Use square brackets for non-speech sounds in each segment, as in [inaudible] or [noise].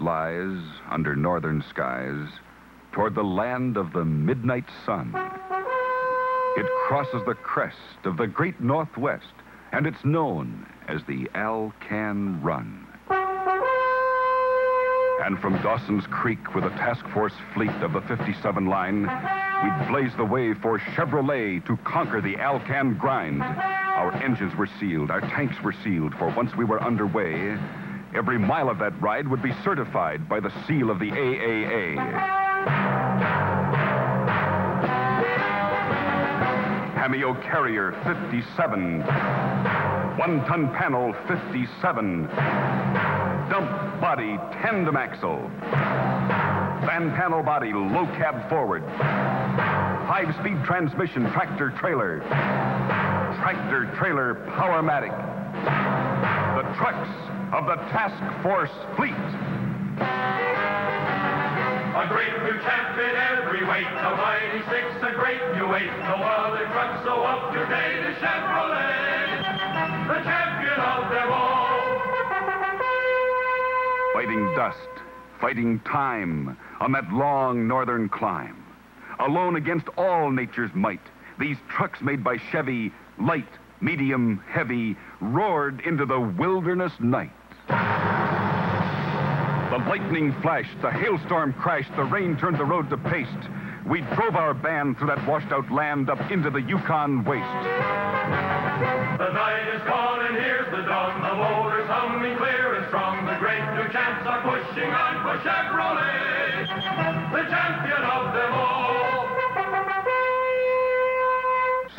Lies under northern skies toward the land of the midnight sun. It crosses the crest of the great Northwest, and it's known as the Alcan Run. And from Dawson's Creek with a task force fleet of the 57 line, we'd blaze the way for Chevrolet to conquer the Alcan grind. Our engines were sealed, our tanks were sealed, for once we were underway, every mile of that ride would be certified by the seal of the AAA. Cameo Carrier 57. One ton panel 57. Dump body tandem axle. Van panel body low cab forward. Five speed transmission tractor trailer. Tractor trailer Powermatic. Trucks of the task force fleet. A great new champ in every weight, a mighty six, a great new eight. No other truck so up to date as Chevrolet, the champion of them all. Fighting dust, fighting time on that long northern climb. Alone against all nature's might, these trucks made by Chevy, light, medium, heavy, roared into the wilderness night. The lightning flashed, the hailstorm crashed, the rain turned the road to paste. We drove our band through that washed out land up into the Yukon waste. The night is gone and here's the dawn. The motor's humming clear and strong. The great new champs are pushing on for Chevrolet, the champion of them all.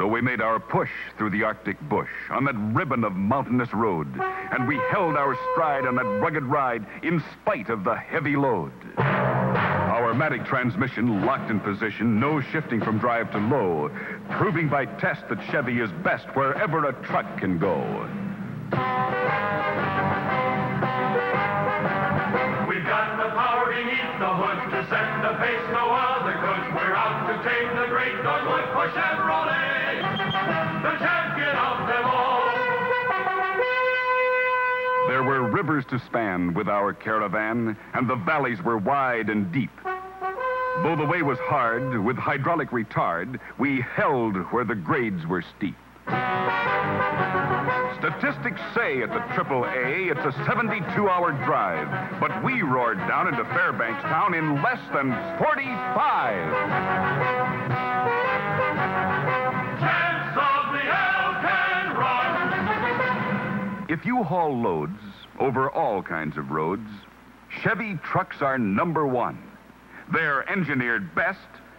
So we made our push through the Arctic bush on that ribbon of mountainous road, and we held our stride on that rugged ride in spite of the heavy load. Powermatic transmission locked in position, no shifting from drive to low, proving by test that Chevy is best wherever a truck can go. We've got the power beneath the hood to set the pace no other could. We're out to take the great Northwood for Chevrolet, There were rivers to span with our caravan, and the valleys were wide and deep. Though the way was hard, with hydraulic retard, we held where the grades were steep. Statistics say at the AAA it's a 72 hour drive, but we roared down into Fairbanks town in less than 45. If you haul loads over all kinds of roads, Chevy trucks are number one. They're engineered best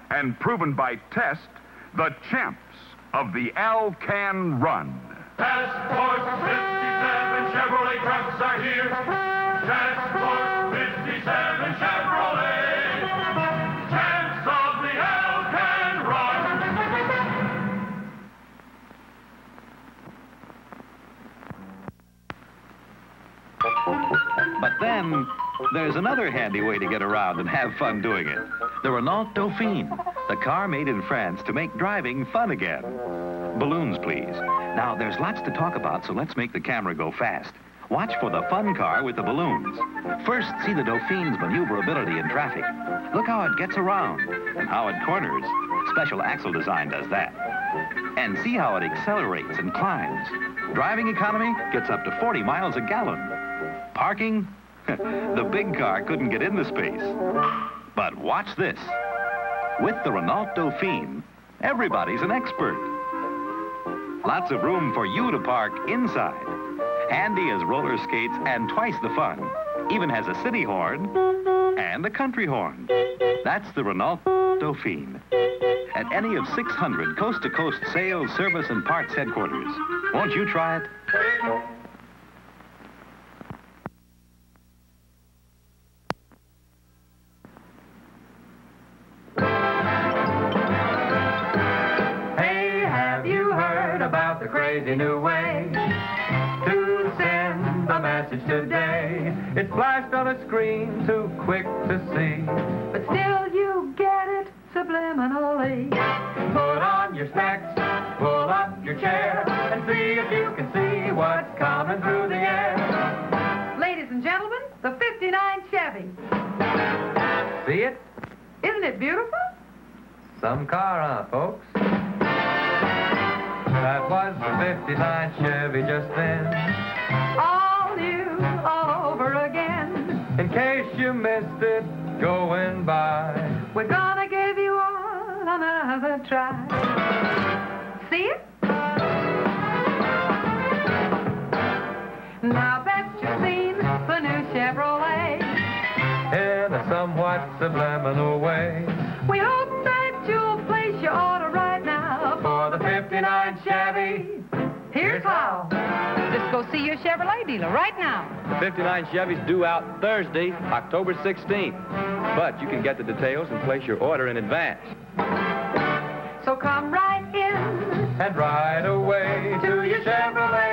and proven by test the champs of the Alcan Run. Force 57 Chevrolet trucks are here. Force 57 Chevrolet. But then, there's another handy way to get around and have fun doing it. The Renault Dauphine, the car made in France to make driving fun again. Balloons, please. Now, there's lots to talk about, so let's make the camera go fast. Watch for the fun car with the balloons. First, see the Dauphine's maneuverability in traffic. Look how it gets around and how it corners. Special axle design does that. And see how it accelerates and climbs. Driving economy gets up to 40 miles a gallon. Parking? [laughs] the big car couldn't get in the space. But watch this. With the Renault Dauphine, everybody's an expert. Lots of room for you to park inside. Handy as roller skates and twice the fun. Even has a city horn and a country horn. That's the Renault Dauphine. At any of 600 coast-to-coast sales, service, and parts headquarters. Won't you try it? crazy new way to send a message today. It flashed on a screen too quick to see. But still you get it subliminally. Put on your specs, pull up your chair, and see if you can see what's coming through the air. Ladies and gentlemen, the 59 Chevy. See it? Isn't it beautiful? Some car, huh, folks? That was the 59 Chevy just then. All new, all over again. In case you missed it going by. We're gonna give you all another try. See it? Now that you've seen the new Chevrolet, In a somewhat subliminal way. we hope Chevy. Here's how. Just go see your Chevrolet dealer right now. The 59 Chevy's due out Thursday, October 16th. But you can get the details and place your order in advance. So come right in. And right away to your Chevrolet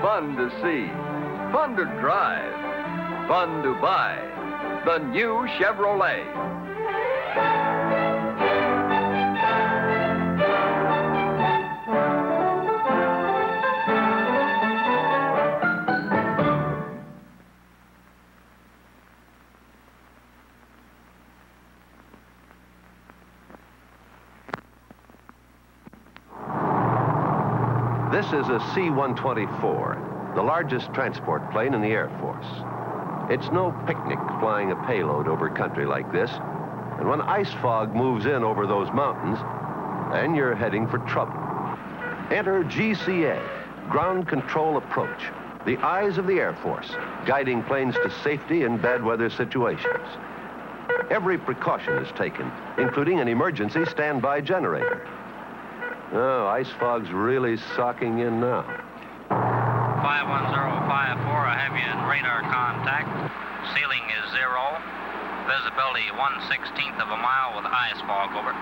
fun to see, fun to drive, fun to buy. The new Chevrolet. This is a C-124, the largest transport plane in the Air Force. It's no picnic flying a payload over country like this. And when ice fog moves in over those mountains, then you're heading for trouble. Enter GCA, Ground Control Approach, the eyes of the Air Force, guiding planes to safety in bad weather situations. Every precaution is taken, including an emergency standby generator. Oh, ice fog's really socking in now. 51054, I have you in radar contact. Ceiling is zero. Visibility 1 16th of a mile with ice fog over.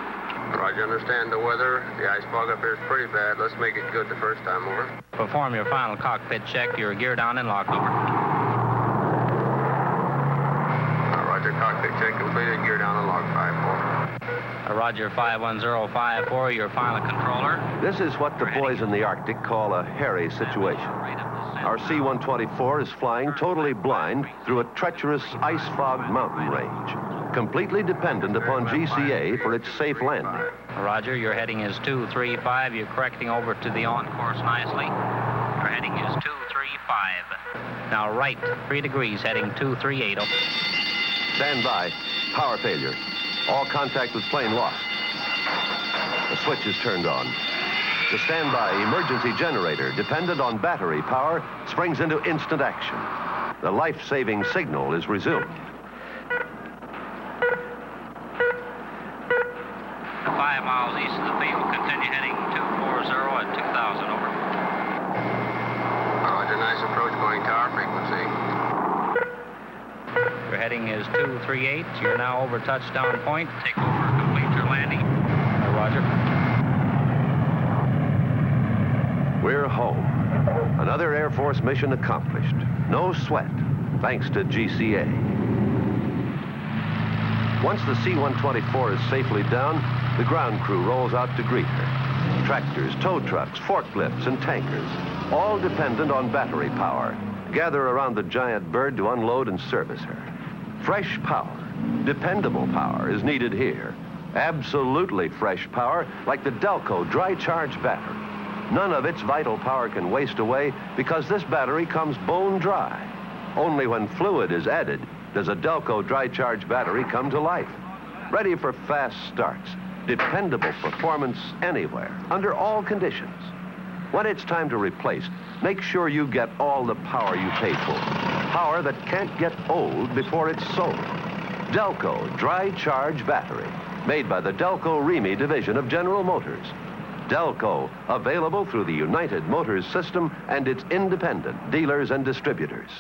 Roger, understand the weather. The ice fog up here is pretty bad. Let's make it good the first time over. Perform your final cockpit check. Your gear down and locked over. Uh, Roger, cockpit check completed. Gear down and log 5-4. Uh, Roger 51054, your final controller. This is what the boys in the Arctic call a hairy situation. Our C-124 is flying totally blind through a treacherous ice-fogged mountain range, completely dependent upon GCA for its safe landing. Roger, your heading is 235. You're correcting over to the on course nicely. Your heading is 235. Now right, 3 degrees, heading 238. Over. Stand by. Power failure. All contact with plane lost. The switch is turned on. The standby emergency generator, dependent on battery power, springs into instant action. The life-saving signal is resumed. Five miles east of the field. Continue heading 240 at 2,000 over. Roger, nice approach going tower frequency. Your heading is 238. You're now over touchdown point. Take over, complete your landing. Roger. We're home. Another Air Force mission accomplished. No sweat, thanks to GCA. Once the C-124 is safely down, the ground crew rolls out to greet her. Tractors, tow trucks, forklifts, and tankers, all dependent on battery power, gather around the giant bird to unload and service her. Fresh power, dependable power is needed here. Absolutely fresh power, like the Delco dry charge battery. None of its vital power can waste away because this battery comes bone dry. Only when fluid is added does a Delco dry charge battery come to life. Ready for fast starts, dependable performance anywhere, under all conditions. When it's time to replace, make sure you get all the power you paid for. Power that can't get old before it's sold. Delco Dry Charge Battery, made by the Delco Remy division of General Motors. Delco, available through the United Motors system and its independent dealers and distributors.